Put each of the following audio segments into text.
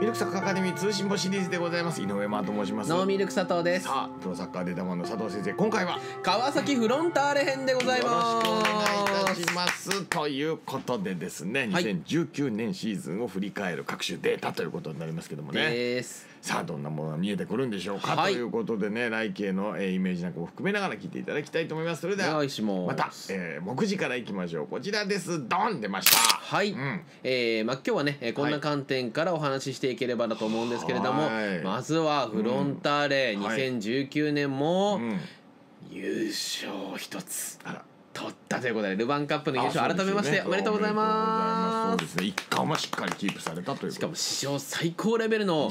ミルクサッカーアカデミー通信簿シリーズでございます。井上真と申します。ノーミルク佐藤です。さあプロサッカーデータマンの佐藤先生今回は川崎フロンターレ編でございよろしくおま願いいたすします。ということでですねはい。2019年シーズンを振り返る各種データということになりますけどもね。ですさあどんなものが見えてくるんでしょうか、はい。ということでね来景の、えーイメージなんかも含めながら聞いていただきたいと思います。それではまた、えー目次からいきましょう。こちらです。ドン出ました。はい、うん。えーまあ、今日はね、えーこんな観点からお話ししていければなと思うんですけれども、はい。まずはフロンターレ、うん。はい。2019年もうん。優勝一つ取ったということでルヴァンカップの優勝ね。改めましておめでとうございますますそうですね。一冠もしっかりキープされたというしかも史上最高レベルの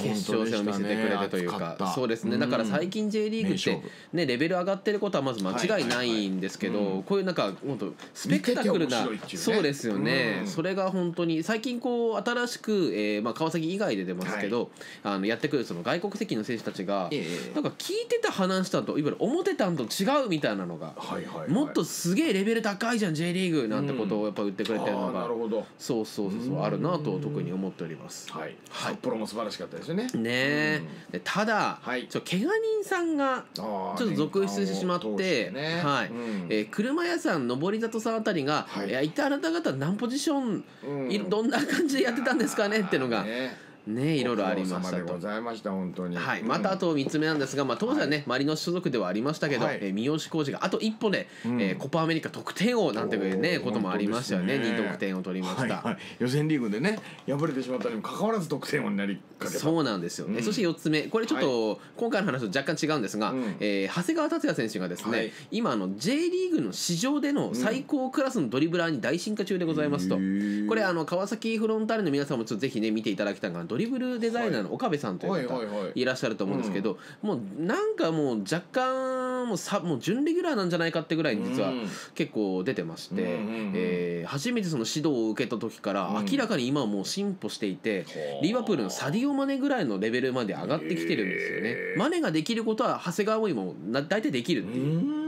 決勝戦を見せてくれたというかね。そうですね。うん。だから最近 J リーグってねレベル上がってることはまず間違いないんですけはいはいはい。うんどこういうなんか本当スペクタクルなね。そうですよね。うん。それが本当に最近こう新しくえーまあ川崎以外で出ますけどあのやってくるその外国籍の選手たちがええ。なんか聞いてた話したんといわゆる思ってたんと違うみたいなのがはいはいはい。もっとすげえレベル高いじゃん J リーグなんてことをやっぱ言ってくれてるのが。なるほど。そうそうそうあるなと特に思っております。はい。札幌も素晴らしかったですよね。ねえ、でただ、はい。ちょ怪我人さんがちょっと続出してしまって、はい、えー車屋さん上里さんあたりが、はい。い、や一体あなた方何ポジション、いどんな感じでやってたんですかねっていうのがねねいろいろありましたとご。ざいました本当に。はい、うん。またあと3つ目なんですが、まあ、当時はね、マリノス所属ではありましたけど、はい。えー三好浩二があと一歩で、うん。えーコパアメリカ得点王なんていうねこともありましたよね。ね。2得点を取りました。はいはい。予選リーグでね敗れてしまったにもかかわらず得点王になりかけた。そうなんですよね、うん。そして4つ目。これちょっと今回の話と若干違うんですが、うん。えー長谷川達也選手がですね、はい。今あの J リーグの市場での最高クラスのドリブラーに大進化中でございますと。これあの川崎フロンターレの皆さんもちょっとぜひね見ていただきたいのがドリブルデザイナーの岡部さんという方はいらっしゃると思うんですけど、もうなんかもう若干もうさもう準レギュラーなんじゃないかってぐらいに実はうん。結構出てまして、えー初めてその指導を受けた時からうん。明らかに今はもう進歩していて、リバプールのサディオ・マネぐらいのレベルまで上がってきてるんですよね。マネができることは長谷川も今もな大体できるってう。いう。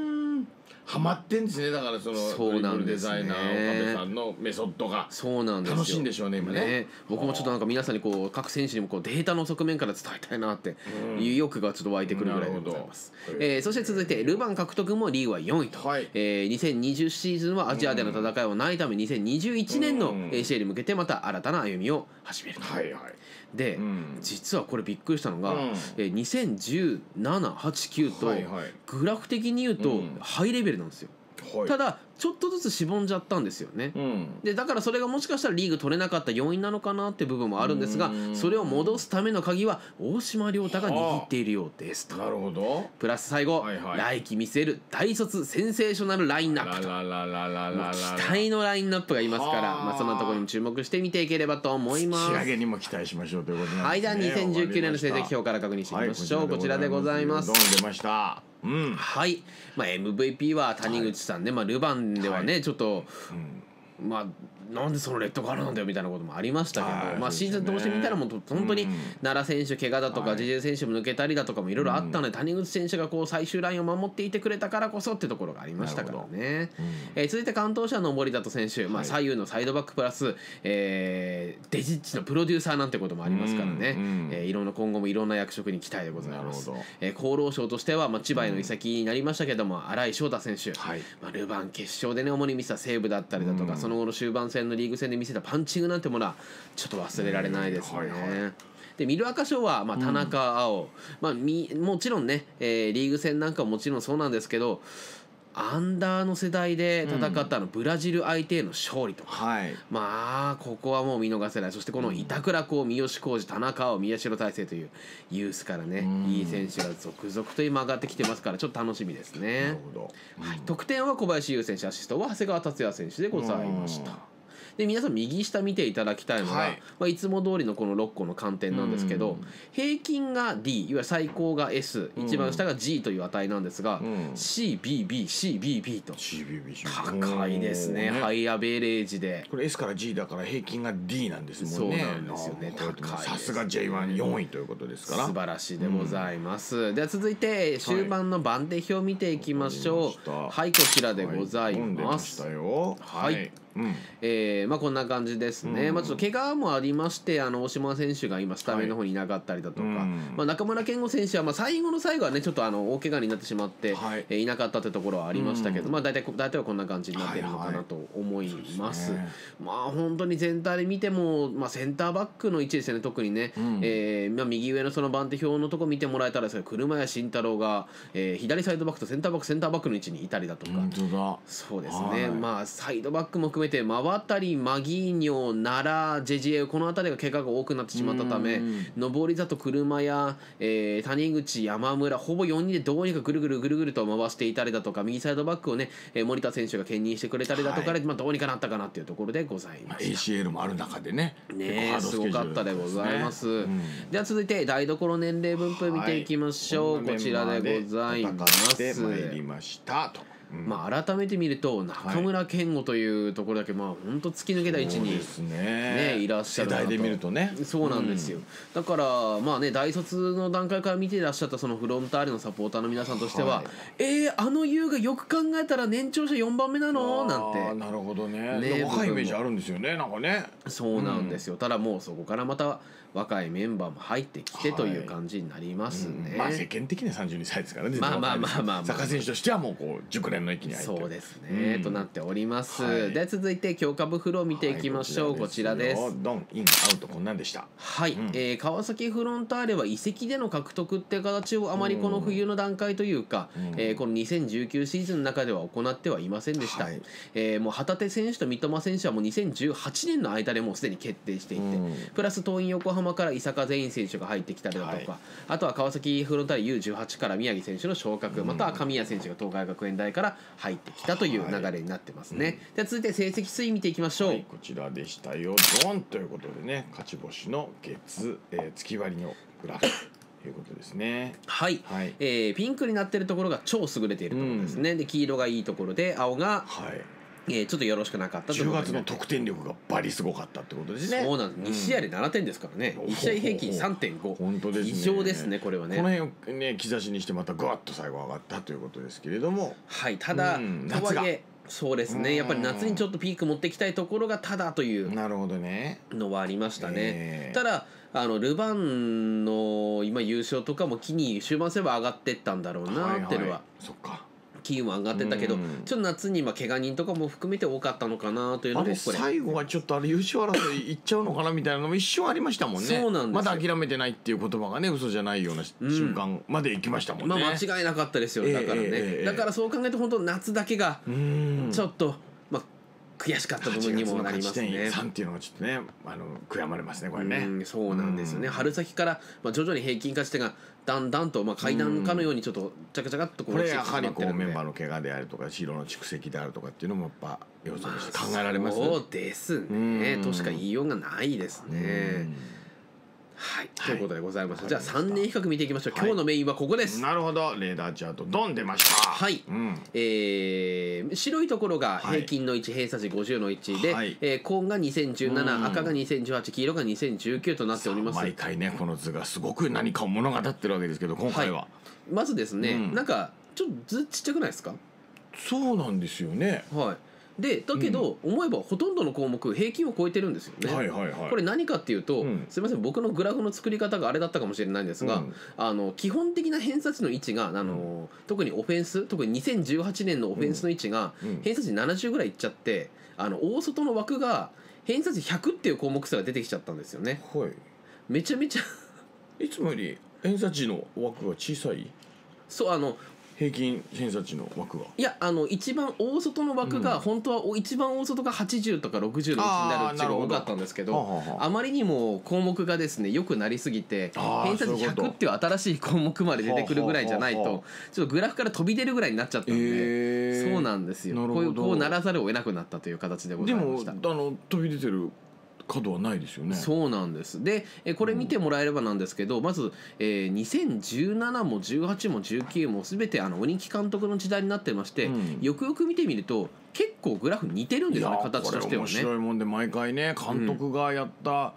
ハマってんですね。だからそのそうなんですね。デザイナー岡部さんのメソッドが。そうなんですよ。楽しいんでしょうね今ね。僕もちょっとなんか皆さんにこう各選手にもこうデータの側面から伝えたいなっていう意欲がちょっと湧いてくるぐらいでございます。なるほ、ど。えーそして続いてルヴァン獲得もリーグは4位と、はい。えー2020シーズンはアジアでの戦いはないため2021年のうん。ACL に向けてまた新たな歩みを始めると、はいはいで、うん。実はこれびっくりしたのが、うん。えー201789と、はいはい。グラフ的に言うとうん。ハイレベルなんですよ、はい。ただちょっとずつしぼんじゃったんですよね、うん。でだからそれがもしかしたらリーグ取れなかった要因なのかなって部分もあるんですがうん。それを戻すための鍵は大島亮太が握っているようですと。なるほど。プラス最後、はいはい。来季見せる大卒センセーショナルラインナップと期待のラインナップがいますからはあまあ、そんなところにも注目して見ていければと思います仕上げにも期待しましょうということなんはいじゃあですね2019年の成績表から確認してみはいましょう、こちらでございますドン出ましたうん。はい、まあ、MVP は谷口さんね、まあ、ルヴァンではね、ちょっとうん。まあなんでそのレッドカードなんだよみたいなこともありましたけど、はいまあ、シーズン通してみたらもう本当にうん。奈良選手怪我だとか、はい JJ 選手も抜けたりだとかもいろいろあったので、谷口選手がこう最終ラインを守っていてくれたからこそってところがありましたからね。うん。えー続いて関東者の森里選手、まあ、はい左右のサイドバックプラス、えーデジッチのプロデューサーなんてこともありますからね、うんうんえーいろんな今後もいろんな役職に期待でございます。えー厚労省としては、まあ、千葉への移籍になりましたけども、新井翔太選手、はい。まあ、ルヴァン決勝でね主に見せた西武だったりだとか、うん。その後の終盤戦のリーグ戦で見せたパンチングなんてものはちょっと忘れられないですね。うんはいはい。でミルアカ賞は、まあ、田中碧、まあ、みもちろんね、えーリーグ戦なんかももちろんそうなんですけどアンダーの世代で戦ったあのブラジル相手への勝利とか、はい。まあここはもう見逃せない。そしてこの板倉公三好浩二田中碧宮代大成というユースからね、うん。いい選手が続々と今上がってきてますからちょっと楽しみですなねはい、得点は小林優選手アシストは長谷川達也選手でございました。で皆さん右下見ていただきたいのが、はい。いまあ、いつも通りのこの6個の観点なんですけど、うん。平均が D いわゆる最高が S うん。一番下が G という値なんですが、うん。CBBCBB と。CBB 高いですねハイアベレージで。これ S から G だから平均が D なんですもんね。そうなんですよね高いさすが J14 位ということですから。素晴らしいでございます、では続いて終盤の番手表を見ていきましょう。はいこちらでございます、ましたよ。はいうん。えーまあ、こんな感じですね、うん。まあ、ちょっと怪我もありましてあの大島選手が今スタメンの方にいなかったりだとか、うん。まあ、中村健吾選手はまあ最後の最後はねちょっとあの大怪我になってしまって、はい。えーいなかったというところはありましたけど、うん。まあ、大体大体はこんな感じになっているのかなと思います。そうですねまあ本当に全体で見ても、まあ、センターバックの位置ですよね特にね、うん。えーまあ、右上のその番手表のとこ見てもらえたらですね車屋慎太郎が、えー左サイドバックとセンターバックセンターバックの位置にいたりだとか。本当だ。そうですはい。ね、まあサイドバックも含めて馬渡マギーニョ奈良ジェジエこの辺りが怪我が多くなってしまったためうん上り里車や、えー谷口山村ほぼ4人でどうにかぐるぐるぐるぐると回していたりだとか右サイドバックをね、えー森田選手が兼任してくれたりだとかで、まあ、どうにかなったかなっていうところでございまあま。ACL もある中でねねえすごかったでございます、うん。では続いて台所年齢分布見ていきましょう、はい。こちらでございます。まいりました。と、うん。まあ、改めて見ると中村健吾というところだけまあ本当突き抜けた位置にね。ねいらっしゃる世代で見るとね。そうなんですよ、だからまあね大卒の段階から見ていらっしゃったそのフロンターレのサポーターの皆さんとしては、はい。えー、あの優がよく考えたら年長者4番目なの？なんて。なるほどね。ね若いイメージあるんですよねなんかね。そうなんですよ、ただもうそこからまた若いメンバーも入ってきてはいとい。う感じになりますね、うん。まあ世間的には32歳ですからねまあまあまあまあまあ。サッカー選手としてはもうこう熟練の域に入ってる。そうですね、うん。となっております、はい。で続いて強化部フロー見ていきましょう、はいこちらです。よドンインアウトこんなんでした。はい、うん。えー川崎フロンターレは移籍での獲得って形をあまりこの冬の段階というか、うん。えーこの2019シーズンの中では行ってはいませんでした、はい。えーもう旗手選手と三笘選手はもう2018年の間でもうすでに決定していて、うん。プラス桐蔭横浜から伊坂全員選手が入ってきたりだとか、はい。あとは川崎フロンターレ U18 から宮城選手の昇格、または神谷選手が東海学園大から入ってきたという流れになってますね、では続いて成績推移見ていきましょう、はい、こちらでしたよ。ドンということでね勝ち星の月、えー月割りのグラフということですね。はい、はい。えーピンクになってるところが超優れているところですね、で黄色がいいところで青が、はいえーちょっとよろしくなかったという10ことになって月の得点力がバリすごかったってことですね。そうなんです。2試合で7点ですからね、うん。1試合平均3.5本当ですね。異常ですねこれはね。この辺をね兆しにしてまたグワッと最後上がったということですけれども。はいただ、うん。とはいえそうですうん。ねやっぱり夏にちょっとピーク持っていきたいところがただというなるほどね。のはありましたね、えーただあのルヴァンの今優勝とかも機に終盤戦は上がってったんだろうなっていうのは、い。そっか機運は上がってったけど、うん。ちょっと夏にまあ怪我人とかも含めて多かったのかなというのもこれ。最後はちょっとあれ優勝争いいっちゃうのかなみたいなのも一瞬ありましたもんね。そうなんですよ。まだ諦めてないっていう言葉がね嘘じゃないようなうん瞬間まで行きましたもんね、まあ間違いなかったですよ。だからね、ええええ。だからそう考えると本当夏だけがうん。ちょっと、まあ悔しかった部分にもなりますね。3っていうのがちょっとねあの悔やまれますねこれねうんそうなんですよね、うん春先から、まあ、徐々に平均勝ち点がだんだんと、まあ、階段かのようにちょっとちゃかちゃかっとこうこれやはりこうんメンバーの怪我であるとか疲労の蓄積であるとかっていうのもやっぱ要素として考えられますそうですねうんとしか言いようがないですね。はい、ということでございました、じゃあ3年比較見ていきましょう、はい。今日のメインはここです、なるほど。レーダーチャートドン出ました。はい。うん。えー白いところが平均の1、偏差値50の1で、はい。えー紺が2017、うん。赤が2018黄色が2019となっております。毎回ねこの図がすごく何かを物語ってるわけですけど今回は、はまずですね、うん。なんかちょっと図ちっちゃくないですか？そうなんですよね。はいでだけど、思えばほとんどの項目平均を超えてるんですよね、はいはいはい。これ何かっていうと、うん。すみません僕のグラフの作り方があれだったかもしれないんですが、うん。あの基本的な偏差値の位置があの、特にオフェンス特に2018年のオフェンスの位置が、うん。偏差値70ぐらいいっちゃってあの大外の枠が偏差値100っていう項目数が出てきちゃったんですよね。はめちゃめちゃいいつもより偏差値の枠が小さい？そうあの平均偏差値の枠がいやあの一番大外の枠が、うん。本当はお一番大外が80とか60の位置になるうちが多かったんですけどはあはあはあ。あまりにも項目がですね良くなりすぎて偏差値そういうこと。100っていう新しい項目まで出てくるぐらいじゃないはあはあはとちょっとグラフから飛び出るぐらいになっちゃったんで、えー。そうなんですよ。なるほどこういうこうならざるを得なくなったという形でござでいました。もあ。の飛び出てる角はないですよね。そうなんです。でえこれ見てもらえればなんですけど、まず、えー2017も18も19も全てあの鬼木監督の時代になってまして、うん。よくよく見てみると結構グラフ似てるんですよね形としてはね。これ面白いもんで毎回ね監督がやった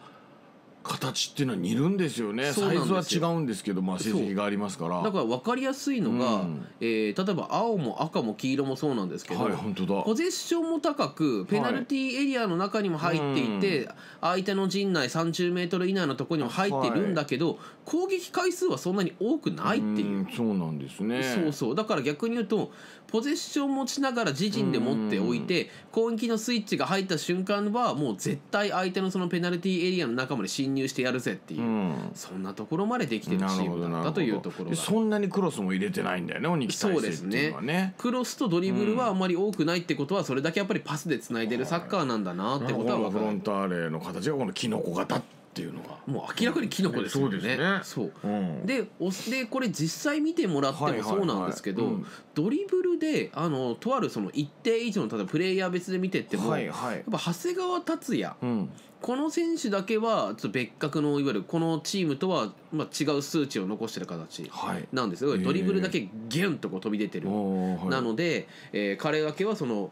形っていうのは似るんですよね。サイズは違うんですけどまあ成績がありますから。だから分かりやすいのが、うん。えー例えば青も赤も黄色もそうなんですけど、はい本当だ。ポゼッションも高くペナルティーエリアの中にも入っていて、相手の陣内 30m 以内のところにも入ってるんだけど、攻撃回数はそんなに多くないっていう。んそうなんですね。そうそう。だから逆に言うとポゼッション持ちながら自陣で持っておいて攻撃のスイッチが入った瞬間はもう絶対相手のそのペナルティーエリアの中まで侵入してやるぜっていう、うん。そんなところまでできてるチームだったというところそんなにクロスも入れてないんだよね鬼木大成っていうのはね。クロスとドリブルはあんまり多くないってことはそれだけやっぱりパスでつないでるサッカーなんだなってことは分かる。このフロンターレの形がこのキノコ型っていうのがもう明らかにキノコですよね。そうですね。そう。うん。でおでこれ実際見てもらってはいはいはいもそうなんですけど、うんドリブルであのとあるその一定以上の例えばプレイヤー別で見てっても、はいはい。やっぱ長谷川達也うん。この選手だけはちょっと別格のいわゆるこのチームとは、まあ、違う数値を残してる形はい。なんですよへえドリブルだけギュンとこう飛び出てる、なので、えー彼だけはその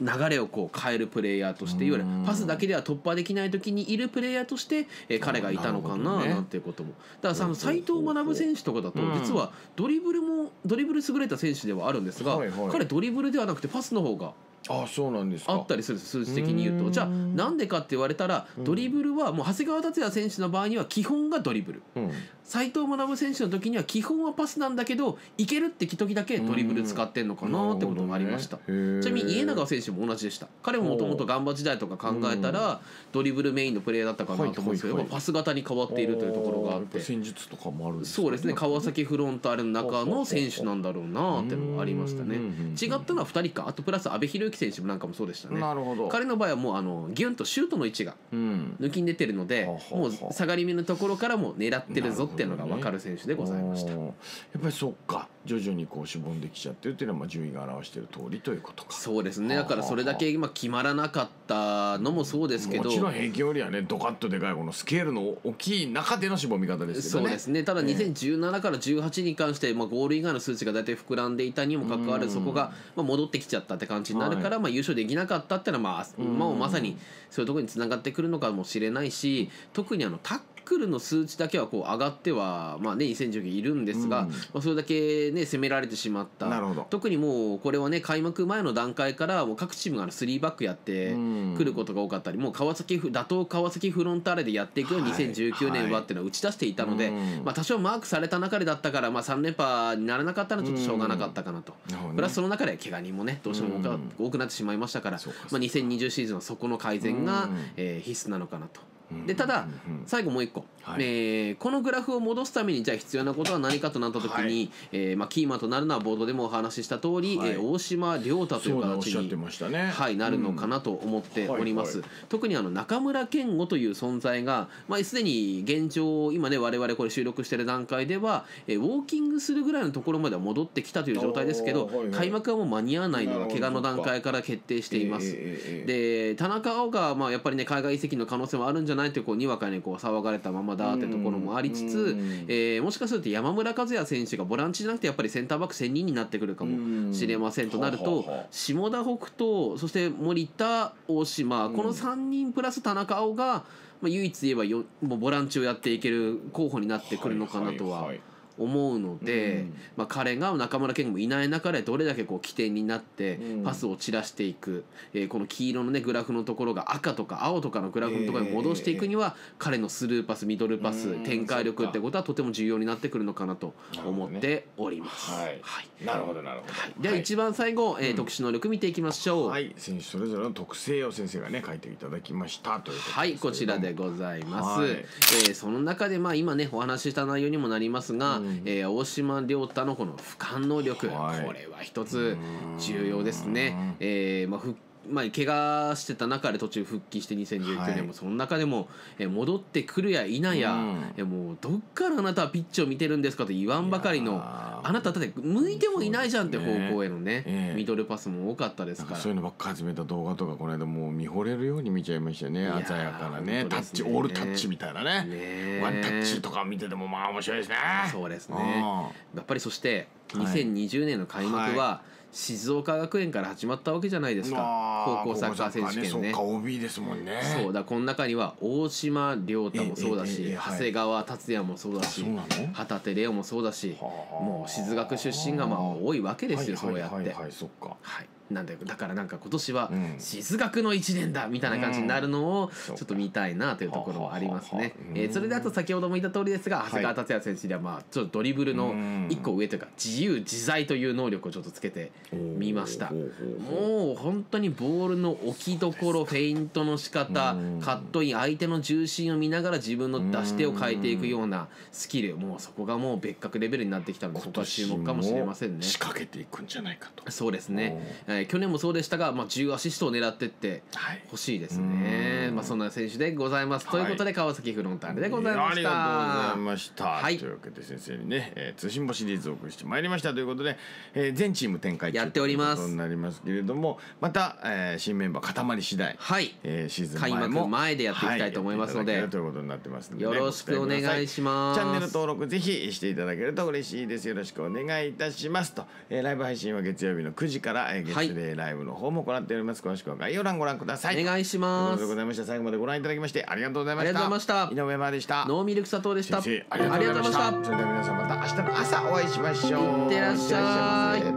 流れをこう変えるプレイヤーとしていわゆるうん。パスだけでは突破できない時にいるプレイヤーとして、えー彼がいたのかななんていうことも。だからさあのほうほう斉藤学選手とかだとうん。実はドリブルもドリブル優れた選手ではあるんですが、彼ドリブルではなくてパスの方があそうなんですか。あったりするんです数字的に言ううん。とじゃあなんでかって言われたらうん。ドリブルはもう長谷川達也選手の場合には基本がドリブル。うん。斉藤学選手の時には基本はパスなんだけどいけるって時だけドリブル使ってんのかなってこともありました。ちなみに家長選手も同じでした。彼ももともとガンバ時代とか考えたらドリブルメインのプレーだったかなと思うんですけどはいはいパス型に変わっているというところがあって。戦術とかもあるんですかそうですね。川崎フロンターレの中の選手なんだろうなっていうのがありましたね。違ったのは2人か。あとプラス阿部寛之選手もなんかもそうでしたね。なるほど。彼の場合はもうあのギュンとシュートの位置がうん。抜きに出てるのではははもう下がり目のところからも狙ってるぞっていうのが分かる選手でございました。おー。やっぱりそっか徐々にこうしぼんできちゃってるっていうのはまあ順位が表している通りということか。そうですね。だからそれだけ今決まらなかったのもそうですけど。もちろん平均よりはねドカッとでかいこのスケールの大きい中でのしぼみ方ですけそうどねですね。ただ2017から18に関して、まあ、ゴール以外の数値が大体膨らんでいたにもかかわらずうん。そこが、まあ、戻ってきちゃったって感じになるから、まあ、優勝できなかったっていうのは、まあうん。まあ、まさにそういうところにつながってくるのかもしれないし特にあのタックルの数値だけはこう上がっては、まあね、2019いるんですが、うん。まあ、それだけ、ね、攻められてしまった。なるほど。特にもうこれはね開幕前の段階からもう各チームが3バックやってうん。くることが多かったりもう川崎フ打倒川崎フロンターレでやっていくようにはい2019年はっていうのを打ち出していたので、うん。まあ、多少マークされた中でだったから、まあ、3連覇にならなかったらちょっとしょうがなかったかなと。なるほどね。プラスその中で怪我人もねどうしても多くなってしまいましたから、まあ、2020シーズンはそこの改善がうん、えー必須なのかなと。うんでただ最後もう一個、はい。えーこのグラフを戻すためにじゃあ必要なことは何かとなった時に、はい。えーまあ、キーマンとなるのはボードでもお話しした通り、はい。えー大島亮太といそう形に。ね。はい、なるのかなと思っております、うん。はい特にあの中村健吾という存在が、まあ、すでに現状今ね我々これ収録してる段階では、えーウォーキングするぐらいのところまでは戻ってきたという状態ですけど、はいはい。開幕はもう間に合わないのが怪我の段階から決定しています、えーで田中碧がまあやっぱりね海外移籍の可能性もあるんじゃないというこうにわかにこう騒がれたままだってところもありつつうん、えーもしかすると山村和也選手がボランチじゃなくてやっぱりセンターバック専任になってくるかもしれませんとなるとはあはあ下田北斗そして森田大島うん。この3人プラス田中碧がまあ唯一言えばよもうボランチをやっていける候補になってくるのかなとははい思うので、うん。まあ、彼が中村健吾もいない中でどれだけこう起点になってうん。パスを散らしていく、えーこの黄色のねグラフのところが赤とか青とかのグラフのところに戻していくには、彼のスルーパスミドルパスうん。展開力ってことはとても重要になってくるのかなと思っております。はい。はい。なるほどなるほど、はい、では一番最後、えーうん。特殊能力見ていきましょう。はい、はい、選手それぞれの特性を先生がね書いていただきましたということはい、こちらでございます。はい。えーその中で、まあ、今ね、お話しした内容にもなりますが、うんえー大島亮太のこの俯瞰能力、はい。これは一つ重要ですね。えーまあふまあ、怪我してた中で途中復帰して2019はい。年もその中でも、えー戻ってくるや否や、うん。えーもうどっからあなたはピッチを見てるんですかと言わんばかりのあなただって向いてもいないじゃんって方向へのねええミドルパスも多かったですから。かそういうのばっか始めた動画とかこの間もう見惚れるように見ちゃいましたよね。鮮やかなね。タッチオールタッチみたいなね。ねえワンタッチとか見ててもまあ面白いですね。そうですね。あやっぱりそしてはい。2020年の開幕は静岡学園から始まったわけじゃないですか。あ高校サッカー選手権ね。高校サッカーそうか OB ですもんね。そう。だこの中には大島亮太もそうだし、長谷川達也もそうだし旗手怜央もそうだしはあ。もう静学出身がまあ多いわけですよ、そうやって。はいなんだよ。だからなんか今年はうん。静学の1年だみたいな感じになるのをちょっと見たいなというところはありますね。えーそれであと先ほども言った通りですが長谷川達也選手にはまあちょっとドリブルの1個上というか自由自在という能力をちょっとつけてみました。もう本当にボールの置きどころ フェイントの仕方うん。カットイン相手の重心を見ながら自分の出し手を変えていくようなスキルもうそこがもう別格レベルになってきたのでそこは注目かもしれませんね。仕掛けていくんじゃないかと。そうですね、えー去年もそうでしたが、まあ、10アシストを狙ってってはい。欲しいですね。う、ん。まあ、そんな選手でございます、ということで川崎フロンターレでございました。ありがとうございました、はい。というわけで先生にね、えー通信簿シリーズをお送りしてまいりました。ということで、えー全チーム展開中やっております。ということになりますけれどもまた、えー新メンバー固まり次第、はい。えーシーズン前開も幕前でやっていきたいと思いますのではい。ということになってますのでね、よろしくお願いします。チャンネル登録ぜひしていただけると嬉しいです。よろしくお願いいたします。と、えーライブ配信は月曜日の9時から、えーはい月例ライブの方も行っております。詳しくは概要欄ご覧ください。お願いしというますことでございました。最後までご覧いただきましてありがとうございました。ありがとうございました。井上真でした。ノーミルク砂糖でした。先生ありがとうございました。ありがとうございました。それでは皆さんまた明日の朝お会いしましょう。いってらっしゃい